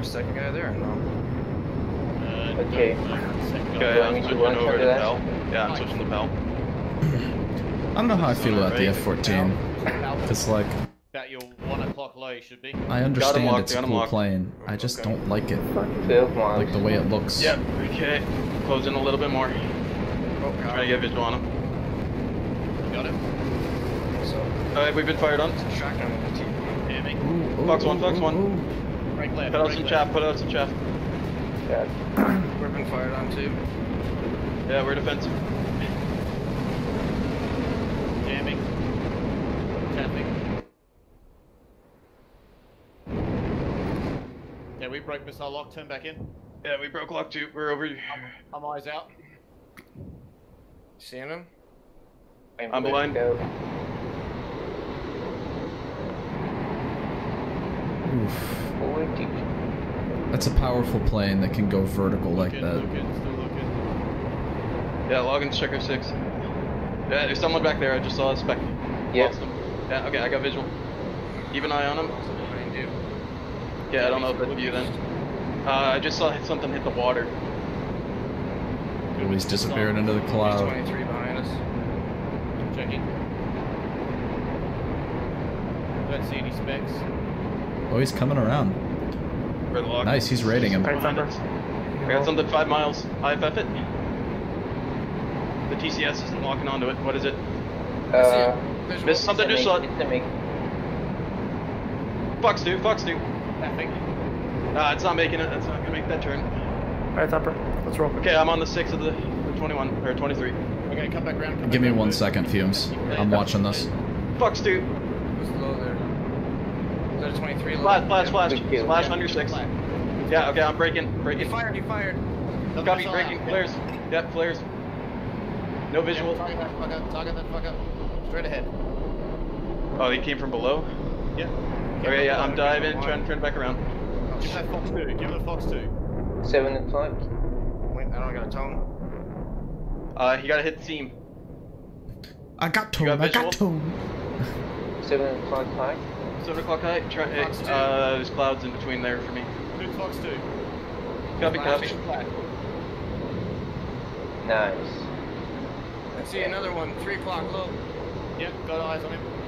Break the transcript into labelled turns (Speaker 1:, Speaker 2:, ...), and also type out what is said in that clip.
Speaker 1: our second guy there no?
Speaker 2: Uh,
Speaker 3: okay.
Speaker 4: Okay, I'm over to Yeah, I'm switching the bell.
Speaker 5: I don't know how I feel about the F-14. It's like...
Speaker 2: About your 1 o'clock low you should be.
Speaker 5: I understand it's a cool plane. I just
Speaker 1: okay.
Speaker 5: don't like it. Like the way it looks.
Speaker 4: Yep, okay. Close in a little bit more.
Speaker 1: Oh, okay.
Speaker 4: Trying to get visual on him.
Speaker 2: Got him.
Speaker 1: So.
Speaker 4: Alright, we've been fired on.
Speaker 5: Tracking.
Speaker 4: Fox
Speaker 5: 1,
Speaker 4: Fox
Speaker 5: 1.
Speaker 2: Right left. Penalty
Speaker 4: right Put out some chaff.
Speaker 3: Yeah.
Speaker 1: We're being fired on too.
Speaker 4: Yeah, we're defensive.
Speaker 2: Jamming. Tapping. Yeah, we broke missile lock, turn back in.
Speaker 4: Yeah, we broke lock too, we're over here.
Speaker 2: I'm, I'm eyes out.
Speaker 1: Seeing him?
Speaker 4: I'm blind.
Speaker 3: Go.
Speaker 5: Oof.
Speaker 3: 40.
Speaker 5: That's a powerful plane that can go vertical like
Speaker 2: Looking,
Speaker 5: that.
Speaker 2: looking, still looking.
Speaker 4: Yeah, Loggins checker six. Yeah, there's someone back there. I just saw a speck.
Speaker 3: Yeah.
Speaker 4: Lost him. Yeah, okay, I got visual. Keep an eye on him.
Speaker 1: Behind.
Speaker 4: Yeah, I don't know if that's you then. Uh, I just saw something hit the water.
Speaker 5: Oh, he's disappearing into the
Speaker 1: He's
Speaker 5: cloud.
Speaker 1: 23 behind us.
Speaker 2: Checking. Don't see any specks.
Speaker 5: Oh, he's coming around.
Speaker 4: Where the log.
Speaker 5: Nice, he's raiding him.
Speaker 4: Behind us. I got something five miles. IFF it. The TCS isn't locking onto it. What is it?
Speaker 3: Uh,
Speaker 1: There's
Speaker 4: Missed
Speaker 1: one-
Speaker 4: something
Speaker 3: it's
Speaker 4: just
Speaker 3: a
Speaker 4: saw.
Speaker 3: MiG, It's a MiG.
Speaker 4: Fox two, Fox two.
Speaker 2: Tapping.
Speaker 4: Uh, it's not making it. It's not gonna make that turn.
Speaker 6: Alright, Thumper, let's roll.
Speaker 4: Okay, I'm on the six of the, the 21 or 23.
Speaker 2: Okay, come back around. Come
Speaker 5: Give
Speaker 2: back
Speaker 5: me
Speaker 2: around.
Speaker 5: one second, Fumes. I'm watching this.
Speaker 4: Fox two.
Speaker 1: Who's low there? Is that a 23 low?
Speaker 4: Flash, flash,
Speaker 1: Yeah.
Speaker 4: flash,
Speaker 3: Good kill.
Speaker 4: flash under six. Yeah, okay, I'm breaking,
Speaker 1: He
Speaker 4: breaking.
Speaker 1: fired, he fired.
Speaker 2: Double
Speaker 4: Copy, breaking,
Speaker 2: out.
Speaker 4: flares. Yep, flares. No
Speaker 2: Yeah,
Speaker 4: visual.
Speaker 2: Target that fucker. Target that fucker. Straight ahead.
Speaker 4: Oh, he came from below.
Speaker 2: Yeah.
Speaker 4: Okay, yeah, I'm diving, trying to turn back around.
Speaker 2: Give that Fox 2. Give it a Fox 2.
Speaker 3: 7 and 5.
Speaker 1: Wait, I don't got a tone.
Speaker 4: Uh, he gotta hit the seam.
Speaker 5: I got
Speaker 4: You got
Speaker 5: tone. I got
Speaker 4: visual?
Speaker 5: tone.
Speaker 3: 7 o'clock high.
Speaker 4: Seven o'clock high. Try,
Speaker 1: Fox
Speaker 4: uh, there's clouds in between there for me.
Speaker 2: Two Fox 2.
Speaker 4: Copy, copy.
Speaker 2: Flat.
Speaker 3: Nice.
Speaker 1: I see another one, 3 o'clock low.
Speaker 2: Yep, got eyes on him.